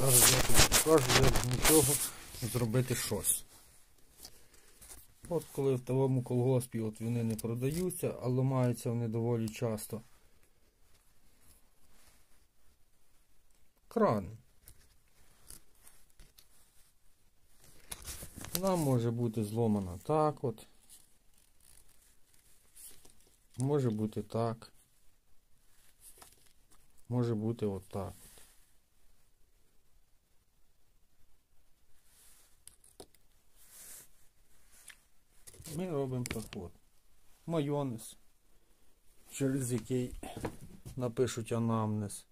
Зараз я тобі покажу, як з нічого зробити щось. От коли в тому колгоспі от вони не продаються, а ламаються вони доволі часто. Кран. Вона може бути зломана так от. Може бути так. Може бути отак. Ми робимо от. Майонез, через який напишуть анамнез.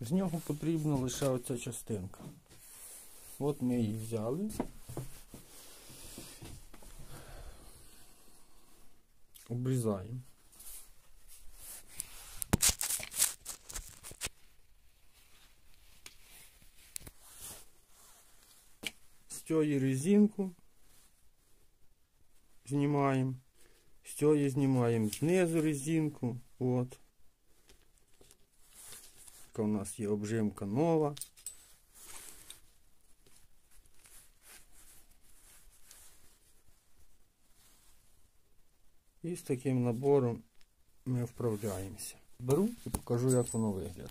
З нього потрібна лише оця частинка. От ми її взяли. Обрізаємо. З цієї резинку знімаємо. З цієї знімаємо знизу резинку. От. Така у нас є обжимка нова. І з таким набором ми вправляємося. Беру і покажу, як воно виглядає.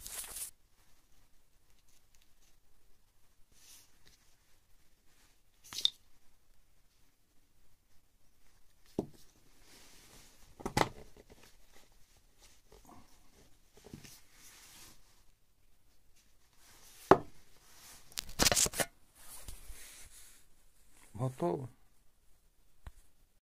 Готово.